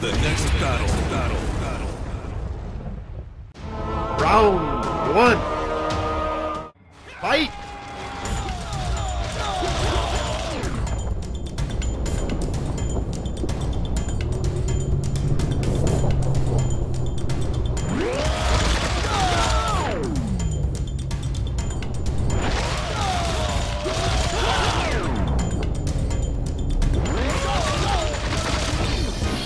the next battle. battle. battle. Round one. Fight!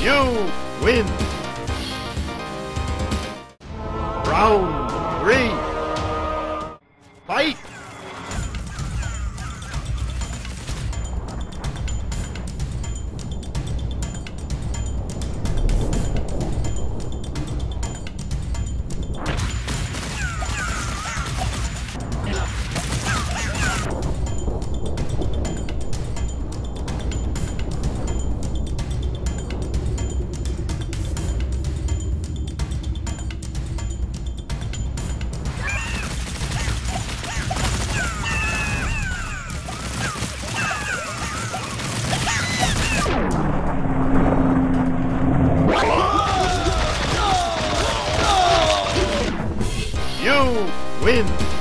You win! You win!